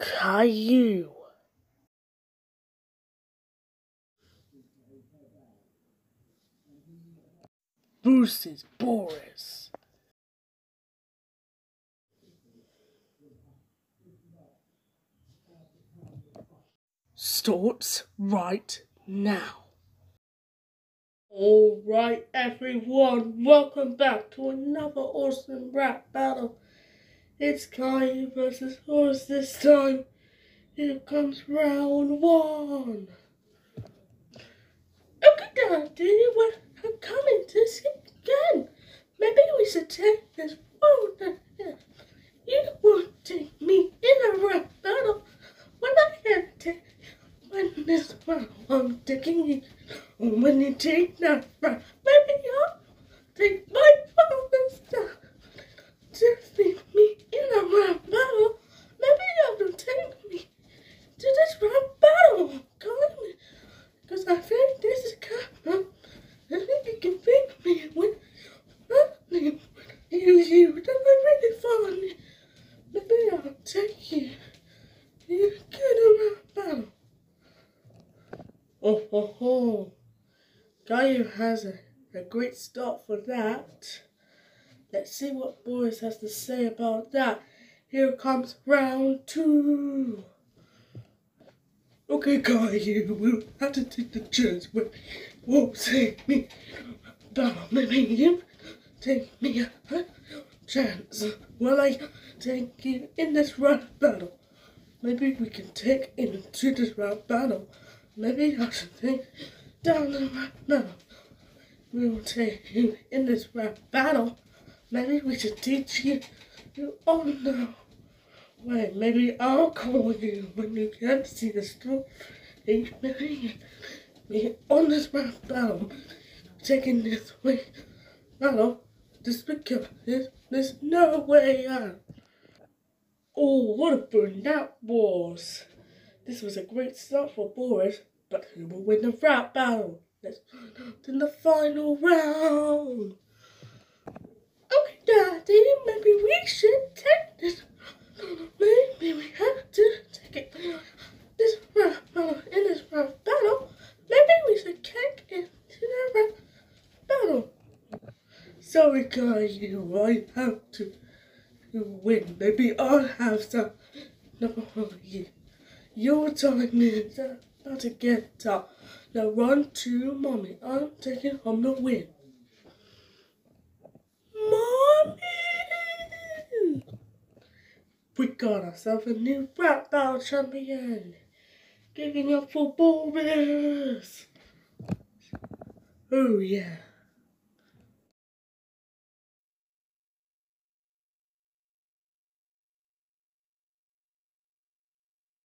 Caillou. Versus Boris. Starts right now. Alright everyone, welcome back to another awesome rap battle. It's Caillou versus Boris this time. Here comes round one. Okay, Daddy, we're coming to see again. Maybe we should take this road. Uh, you won't take me in a rap battle when I can't take when this round I'm taking you. When you take that rap, maybe I'll take my father's stuff. Just leave me in a rap battle. Maybe you will take me to this rap battle. Come on. Because I think this is kind I think you can beat me when I use you. That might really fun. Maybe I'll take you. You get a rap battle. Oh ho ho. Caillou has a, a great start for that. Let's see what Boris has to say about that. Here comes round two. Okay, Caillou, we'll have to take the chance, but won't take me. Maybe you take me a chance. Will I take you in this rap battle? Maybe we can take into this rap battle. Maybe I should take down the rap battle. We will take you in this rap battle. Maybe we should teach you. You all know. Wait, maybe I'll call you when you can't see the story. Maybe me on this rap battle. Taking this way. Battle. This because there's, there's no way out. Oh, what a burn that was. This was a great start for Boris, but who will win the rap battle? Let's find out in the final round. Okay, Daddy, maybe we should take this. Maybe we have to take it. This rap battle, in this rap battle, maybe we should kick into the rap battle. Sorry, Caillou, I have to win. Maybe I'll have some. No, you. Your time is about to get up. Now run to mommy. I'm taking home the win. Mommy! We got ourselves a new rap battle champion. Giving up for Boris. Oh yeah.